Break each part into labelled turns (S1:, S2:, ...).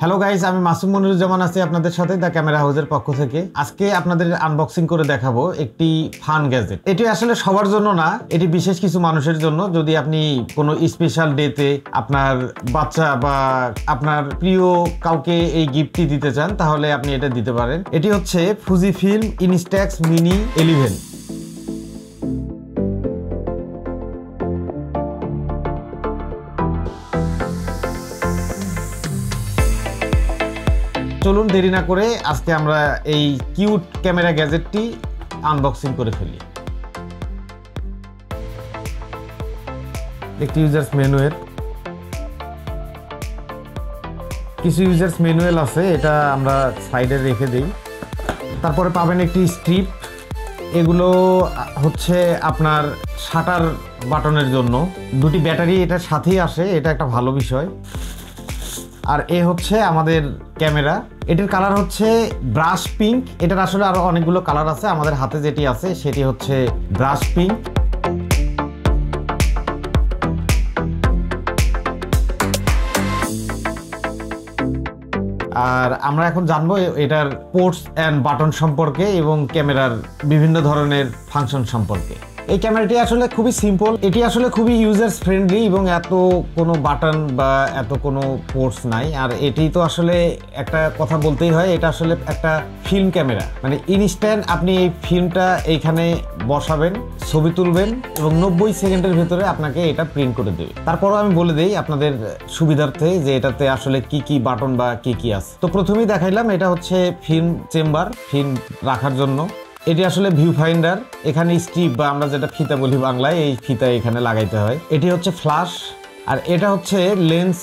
S1: Hello guys আমি মাসুম মনিরুজ্জামান আছি আপনাদের সাথে দ্য ক্যামেরা হাউসের পক্ষ থেকে। আজকে আপনাদের আনবক্সিং করে দেখাবো একটি ফান গ্যাজেট এটি আসলে সবার জন্য না, এটি বিশেষ কিছু মানুষের জন্য। যদি আপনি কোনো স্পেশাল ডেতে আপনার বাচ্চা বা আপনার প্রিয় কাউকে এই গিফটটি দিতে চান, তাহলে আপনি এটা দিতে পারেন। এটি হচ্ছে Fuji film Instax mini eleven চলুন দেরি না করে আজকে আমরা এই কিউট ক্যামেরা গ্যাজেটটি আনবক্সিং করে ফেলি। একটি ইউজার্স ম্যানুয়াল কিছু ইউজার্স ম্যানুয়াল আছে, এটা আমরা সাইডে রেখে দিই। তারপরে পাবেন একটি স্ট্রিপ এগুলো হচ্ছে আপনার শাটার বাটনের জন্য। দুটি ব্যাটারি এটার সাথেই আসে, এটা একটা ভালো বিষয়। আর এ হচ্ছে আমাদের ক্যামেরা। এটির কালার হচ্ছে ব্রাশ পিঙ্ক এটার আসলে আরও অনেকগুলো কালার আছে। আমাদের হাতে যেটি আছে, সেটি হচ্ছে ব্রাশ পিঙ্ক আর আমরা এখন জানব এটার পোর্টস অ্যান্ড বাটন সম্পর্কে এবং ক্যামেরার বিভিন্ন ধরনের ফাংশন সম্পর্কে। এই ক্যামেরাটি আসলে খুবই সিম্পল এটি আসলে খুবই ইউজার্স ফ্রেন্ডলি এবং এত কোনো বাটন বা এত কোনো পোর্টস নাই। আর এটি তো আসলে একটা কথা বলতেই হয়, এটা আসলে একটা ফিল্ম ক্যামেরা মানে ইনস্ট্যান্ট আপনি এই ফিল্মটা এইখানে বসাবেন, ছবি তুলবেন এবং নব্বই সেকেন্ডের ভেতরে আপনাকে এটা প্রিন্ট করে দেবে। তারপরও আমি বলে দিই আপনাদের সুবিধার্থে যে এটাতে আসলে কি কি বাটন বা কি কি আছে। তো প্রথমেই দেখাইলাম, এটা হচ্ছে ফিল্ম চেম্বার ফিল্ম রাখার জন্য। এটি আসলে ভিউ ফাইন্ডার এখানে স্ট্রিপ বা আমরা যেটা ফিতা বলি বাংলায়, এই ফিতা এখানে লাগাইতে হয়। এটি হচ্ছে ফ্লাশ আর এটা হচ্ছে লেন্স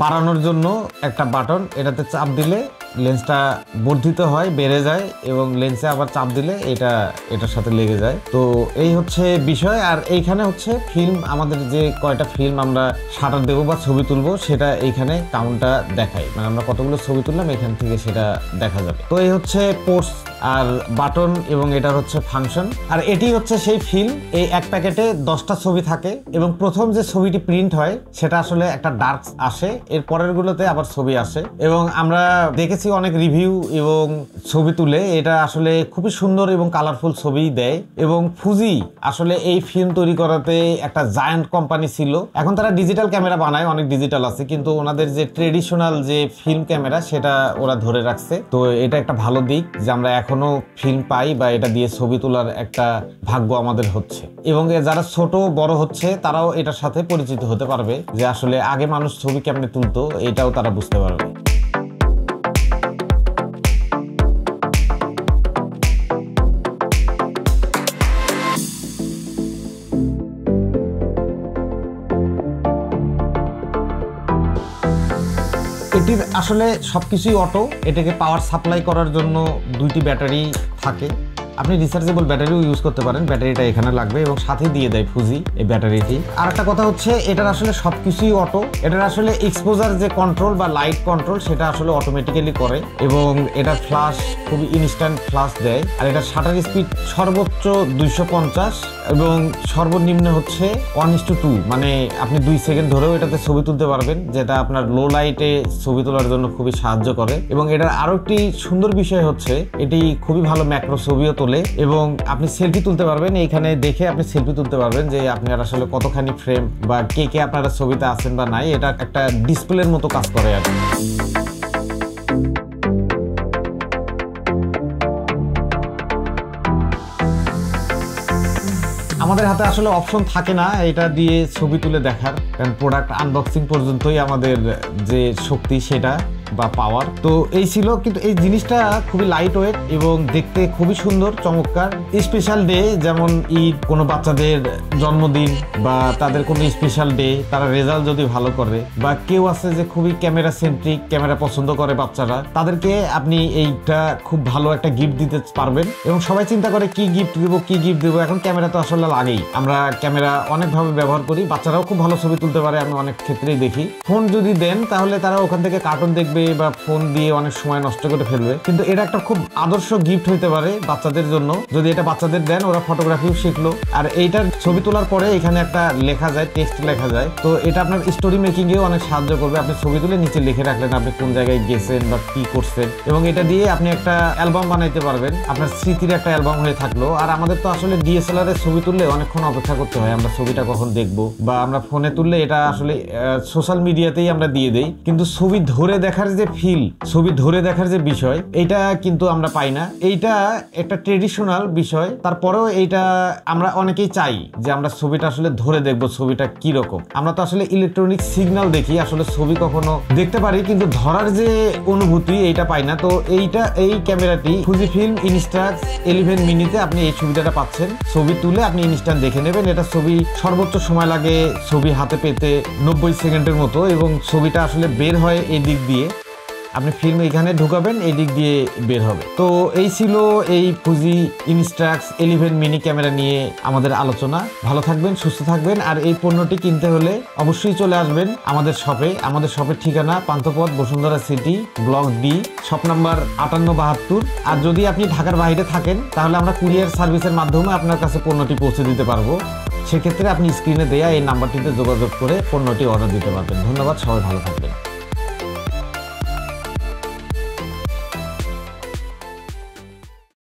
S1: বাড়ানোর জন্য একটা বাটন। এটাতে চাপ দিলে লেন্সটা বর্ধিত হয়, বেড়ে যায়, এবং লেন্সে আবার চাপ দিলে এটা, এটার সাথে লেগে যায়। তো এই হচ্ছে বিষয়, আর এইখানে হচ্ছে ফিল্ম আমাদের যে কয়টা ফিল্ম আমরা শাটার দেবো বা ছবি তুলবো, সেটা এইখানে কাউন্টটা দেখায়। মানে আমরা কতগুলো ছবি তুললাম, এখান থেকে সেটা দেখা যাবে। তো এই হচ্ছে পোর্টস আর বাটন এবং এটার হচ্ছে ফাংশন আর এটি হচ্ছে সেই ফিল্ম এই এক প্যাকেটে দশটা ছবি থাকে এবং প্রথম যে ছবিটি প্রিন্ট হয়, সেটা আসলে একটা ডার্ক আসে, এর পরের গুলোতে আবার ছবি আসে। এবং আমরা দেখেছি অনেক রিভিউ এবং ছবি তুলে, এটা আসলে খুবই সুন্দর এবং কালারফুল ছবি দেয়। এবং ফুজি আসলে এই ফিল্ম তৈরি করাতে একটা জায়ান্ট কোম্পানি ছিল। এখন তারা ডিজিটাল ক্যামেরা বানায়, অনেক ডিজিটাল আছে, কিন্তু ওনাদের যে ট্রেডিশনাল যে ফিল্ম ক্যামেরা সেটা ওরা ধরে রাখছে। তো এটা একটা ভালো দিক যে আমরা এখনও ফিল্ম পাই বা এটা দিয়ে ছবি তোলার একটা ভাগ্য আমাদের হচ্ছে। এবং যারা ছোট, বড় হচ্ছে, তারাও এটার সাথে পরিচিত হতে পারবে যে আসলে আগে মানুষ ছবি কেমনে তুলতো, এটাও তারা বুঝতে পারবে। এটির আসলে সবকিছুই অটো এটাকে পাওয়ার সাপ্লাই করার জন্য দুইটি ব্যাটারি থাকে। আপনি রিচার্জেবল ব্যাটারিও ইউজ করতে পারেন। ব্যাটারিটা এখানে লাগবে এবং সাথে দিয়ে দেয় ফুজি এই ব্যাটারিটি আর একটা কথা হচ্ছে, এটার আসলে সবকিছুই অটো এটার আসলে এক্সপোজার যে কন্ট্রোল বা লাইট কন্ট্রোল সেটা আসলে অটোমেটিক্যালি করে এবং এটার ফ্লাশ খুবই ইনস্ট্যান্ট ফ্লাশ দেয়। আর এটার শাটার স্পিড সর্বোচ্চ দুইশো পঞ্চাশ এবং সর্বনিম্ন হচ্ছে ওয়ান ইস টু টু মানে আপনি দুই সেকেন্ড ধরেও এটাতে ছবি তুলতে পারবেন, যেটা আপনার লো লাইটে ছবি তোলার জন্য খুবই সাহায্য করে। এবং এটার আরও একটি সুন্দর বিষয় হচ্ছে, এটি খুবই ভালো ম্যাক্রো ছবিও তোলে। এবং আপনি সেলফি তুলতে পারবেন। এইখানে দেখে আপনি সেলফি তুলতে পারবেন যে আপনার আসলে কতখানি ফ্রেম বা কে কে আপনারা ছবিতে আছেন বা নাই, এটা একটা ডিসপ্লের মতো কাজ করে আর আমাদের হাতে আসলে অপশন থাকে না, এটা দিয়ে ছবি তুলে দেখার। কারণ প্রোডাক্ট আনবক্সিং পর্যন্তই আমাদের যে শক্তি সেটা। বা পাওয়ার তো এই ছিল, কিন্তু এই জিনিসটা খুবই লাইট ওয়েট এবং দেখতে খুবই সুন্দর, চমৎকার। স্পেশাল ডে যেমন ঈদ, কোনো বাচ্চাদের জন্মদিন বা তাদের কোনো স্পেশাল ডে তারা রেজাল্ট যদি ভালো করে বা কেউ আছে যে খুবই ক্যামেরা সেন্ট্রিক ক্যামেরা পছন্দ করে বাচ্চারা, তাদেরকে আপনি এইটা খুব ভালো একটা গিফট দিতে পারবেন। এবং সবাই চিন্তা করে, কি গিফট দেবো, কি গিফট দেবো? এখন ক্যামেরা তো আসলে লাগেই। আমরা ক্যামেরা অনেকভাবে ব্যবহার করি, বাচ্চারাও খুব ভালো ছবি তুলতে পারে, আমি অনেক ক্ষেত্রেই দেখি। ফোন যদি দেন, তাহলে তারা ওখান থেকে কার্টুন দেখবে দেখবে বা ফোন দিয়ে অনেক সময় নষ্ট করে ফেলবে। কিন্তু এটা একটা খুব আদর্শ গিফট হইতে পারে বাচ্চাদের জন্য। যদি এটা বাচ্চাদের দেন, ওরা ফটোগ্রাফিও শিখলো। আর এইটার ছবি তোলার পরে এখানে একটা লেখা যায় টেক্সট লেখা যায়। তো এটা আপনার স্টোরি মেকিং এও অনেক সাহায্য করবে। আপনি ছবি তুলে নিচে লিখে রাখলেন আপনি কোন জায়গায় গেছেন বা কি করছেন। এবং এটা দিয়ে আপনি একটা অ্যালবাম বানাইতে পারবেন। আপনার স্মৃতির একটা অ্যালবাম হয়ে থাকল। আর আমাদের তো আসলে ডিএসএলআর এর ছবি তুললে অনেকক্ষণ অপেক্ষা করতে হয়। আমরা ছবিটা কখন দেখব বা আমরা ফোনে তুললে এটা আসলে সোশ্যাল মিডিয়াতেই আমরা দিয়ে দেই। কিন্তু ছবি ধরে দেখার যে ফিল ছবি ধরে দেখার যে বিষয় এটা কিন্তু আমরা পাই না। এইটা একটা ট্রেডিশনাল বিষয়, তারপরেও এইটা আমরা অনেকেই চাই যে আমরা ছবিটা আসলে ধরে দেখব, ছবিটা কি রকম আমরা তো আসলে ইলেকট্রনিক সিগন্যাল দেখি, আসলে ছবি কখনো দেখতে পারি, কিন্তু ধরার যে অনুভূতি, এইটা পাই না। তো এইটা, এই ক্যামেরাটি ফুজি ফিল্ম ইনস্টাক্স এলিভেন মিনিতে আপনি এই সুবিধাটা পাচ্ছেন। ছবি তুলে আপনি ইনস্ট্যান্ট দেখে নেবেন। এটা ছবি সর্বোচ্চ সময় লাগে ছবি হাতে পেতে নব্বই সেকেন্ডের মতো এবং ছবিটা আসলে বের হয় এই দিক দিয়ে। আপনি ফিল্ম এখানে ঢুকাবেন এই দিক দিয়ে বের হবে। তো এই ছিল এই Fuji Instax eleven mini camera নিয়ে আমাদের আলোচনা। ভালো থাকবেন, সুস্থ থাকবেন, আর এই পণ্যটি কিনতে হলে অবশ্যই চলে আসবেন আমাদের শপে আমাদের শপের ঠিকানা Panthapath, Bashundhara city block D shop number আটান্ন বাহাত্তর। আর যদি আপনি ঢাকার বাইরে থাকেন, তাহলে আমরা কুরিয়ার সার্ভিসের মাধ্যমে আপনার কাছে পণ্যটি পৌঁছে দিতে পারব। সেক্ষেত্রে আপনি স্ক্রিনে দেয়া এই নাম্বারটিতে যোগাযোগ করে পণ্যটি অর্ডার দিতে পারবেন। ধন্যবাদ, সবাই ভালো থাকবেন।